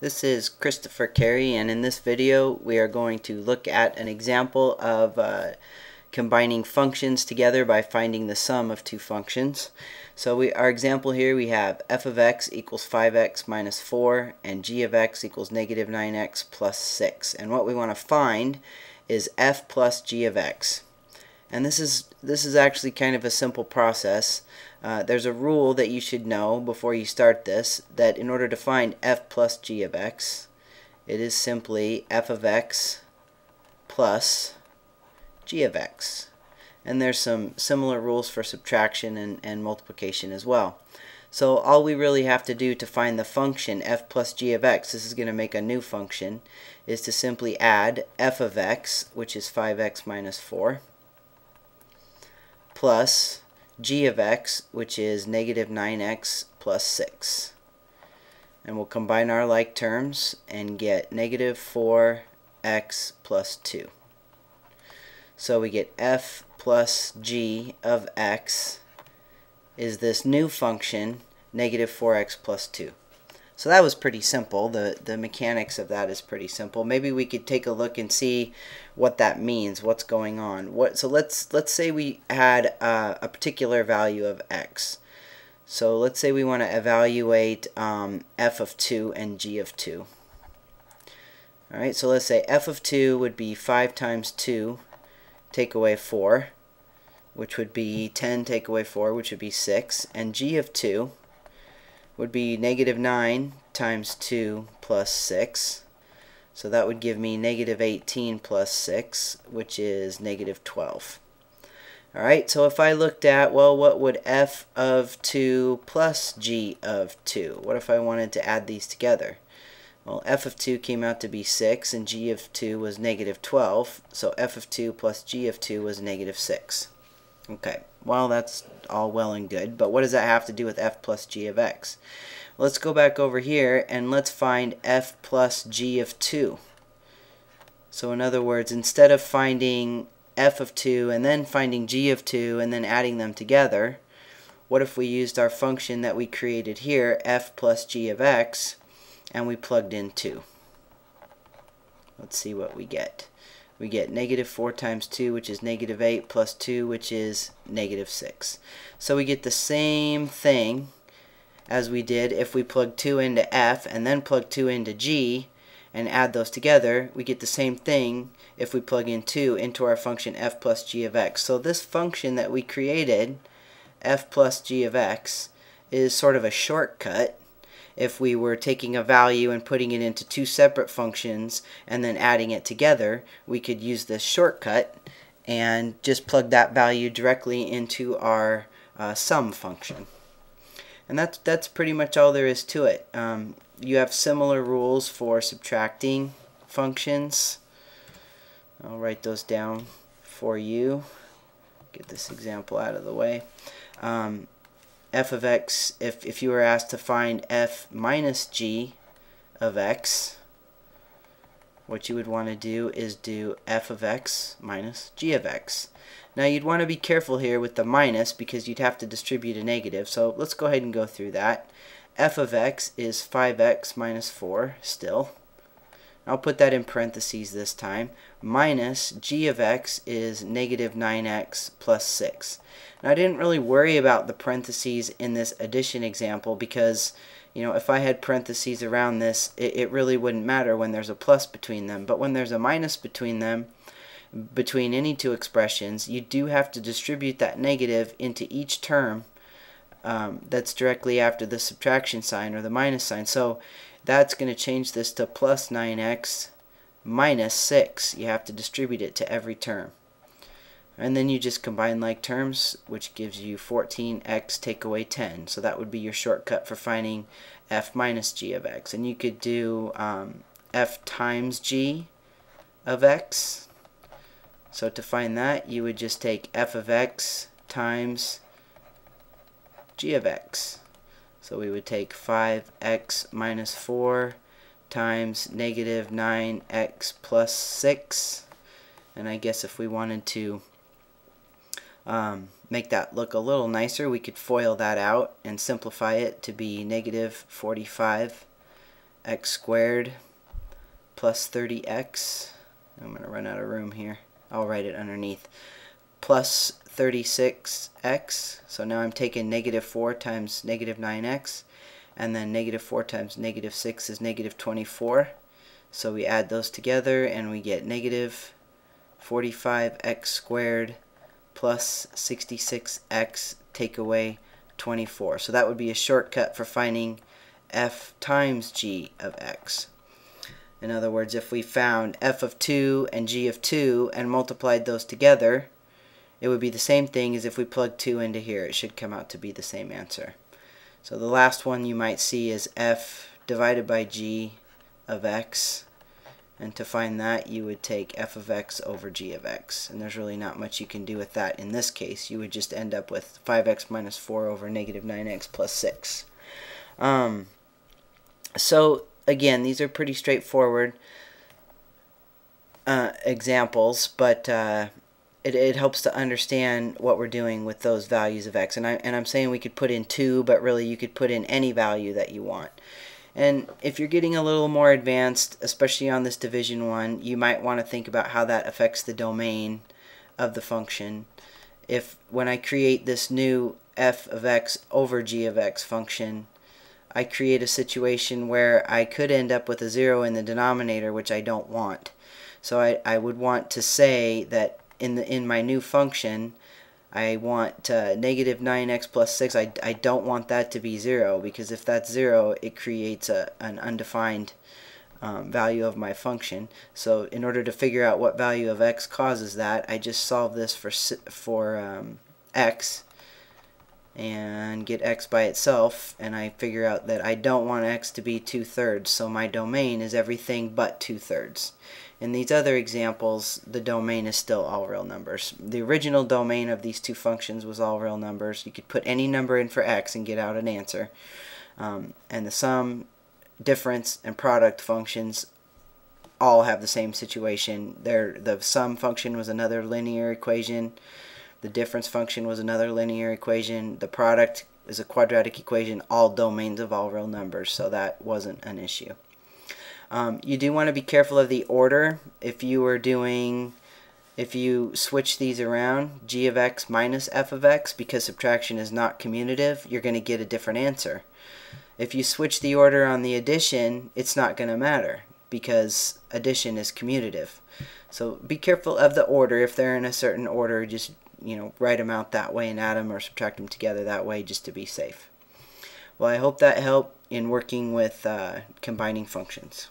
This is Christopher Cary and in this video we are going to look at an example of uh, combining functions together by finding the sum of two functions. So we, our example here we have f of x equals 5x minus 4 and g of x equals negative 9x plus 6 and what we want to find is f plus g of x. And this is this is actually kind of a simple process. Uh, there's a rule that you should know before you start this that in order to find f plus g of x it is simply f of x plus g of x. And there's some similar rules for subtraction and, and multiplication as well. So all we really have to do to find the function f plus g of x, this is going to make a new function, is to simply add f of x, which is 5x minus 4, plus g of x, which is negative 9x plus 6. And we'll combine our like terms and get negative 4x plus 2. So we get f plus g of x is this new function, negative 4x plus 2. So that was pretty simple. The, the mechanics of that is pretty simple. Maybe we could take a look and see what that means, what's going on. What, so let's, let's say we had uh, a particular value of x. So let's say we want to evaluate um, f of 2 and g of 2. Alright, so let's say f of 2 would be 5 times 2, take away 4, which would be 10 take away 4, which would be 6. And g of 2 would be negative 9 times 2 plus 6. So that would give me negative 18 plus 6, which is negative 12. Alright, so if I looked at, well, what would f of 2 plus g of 2? What if I wanted to add these together? Well, f of 2 came out to be 6, and g of 2 was negative 12, so f of 2 plus g of 2 was negative 6. Okay, well that's all well and good, but what does that have to do with f plus g of x? Let's go back over here and let's find f plus g of 2. So in other words, instead of finding f of 2 and then finding g of 2 and then adding them together, what if we used our function that we created here, f plus g of x, and we plugged in 2? Let's see what we get we get negative 4 times 2, which is negative 8, plus 2, which is negative 6. So we get the same thing as we did if we plug 2 into f and then plug 2 into g and add those together. We get the same thing if we plug in 2 into our function f plus g of x. So this function that we created, f plus g of x, is sort of a shortcut if we were taking a value and putting it into two separate functions and then adding it together, we could use this shortcut and just plug that value directly into our uh, sum function. And that's, that's pretty much all there is to it. Um, you have similar rules for subtracting functions. I'll write those down for you. Get this example out of the way. Um, f of x, if, if you were asked to find f minus g of x, what you would want to do is do f of x minus g of x. Now you'd want to be careful here with the minus because you'd have to distribute a negative. So let's go ahead and go through that. f of x is 5x minus 4 still. I'll put that in parentheses this time. Minus g of x is negative 9x plus 6. Now I didn't really worry about the parentheses in this addition example because you know if I had parentheses around this it, it really wouldn't matter when there's a plus between them. But when there's a minus between them, between any two expressions, you do have to distribute that negative into each term um, that's directly after the subtraction sign or the minus sign. So that's going to change this to plus 9x minus 6. You have to distribute it to every term. And then you just combine like terms, which gives you 14x take away 10. So that would be your shortcut for finding f minus g of x. And you could do um, f times g of x. So to find that, you would just take f of x times g of x. So we would take 5x minus 4 times negative 9x plus 6. And I guess if we wanted to um, make that look a little nicer, we could FOIL that out and simplify it to be negative 45 x squared plus 30x. I'm going to run out of room here. I'll write it underneath. Plus 36x. So now I'm taking negative 4 times negative 9x. And then negative 4 times negative 6 is negative 24. So we add those together and we get negative 45x squared plus 66x take away 24. So that would be a shortcut for finding f times g of x. In other words, if we found f of 2 and g of 2 and multiplied those together, it would be the same thing as if we plug 2 into here. It should come out to be the same answer. So the last one you might see is f divided by g of x. And to find that, you would take f of x over g of x. And there's really not much you can do with that in this case. You would just end up with 5x minus 4 over negative 9x plus 6. Um, so again, these are pretty straightforward uh, examples, but uh, it, it helps to understand what we're doing with those values of x. And, I, and I'm saying we could put in 2, but really you could put in any value that you want. And if you're getting a little more advanced, especially on this division 1, you might want to think about how that affects the domain of the function. If when I create this new f of x over g of x function, I create a situation where I could end up with a 0 in the denominator, which I don't want. So I, I would want to say that in, the, in my new function, I want uh, negative 9x plus 6. I, I don't want that to be 0 because if that's 0, it creates a, an undefined um, value of my function. So in order to figure out what value of x causes that, I just solve this for, for um, x and get x by itself and I figure out that I don't want x to be two-thirds so my domain is everything but two-thirds. In these other examples the domain is still all real numbers. The original domain of these two functions was all real numbers. You could put any number in for x and get out an answer. Um, and the sum, difference, and product functions all have the same situation. They're, the sum function was another linear equation the difference function was another linear equation. The product is a quadratic equation, all domains of all real numbers, so that wasn't an issue. Um, you do want to be careful of the order. If you were doing, if you switch these around, g of x minus f of x, because subtraction is not commutative, you're going to get a different answer. If you switch the order on the addition, it's not going to matter because addition is commutative. So be careful of the order. If they're in a certain order, just you know, write them out that way and add them or subtract them together that way just to be safe. Well, I hope that helped in working with uh, combining functions.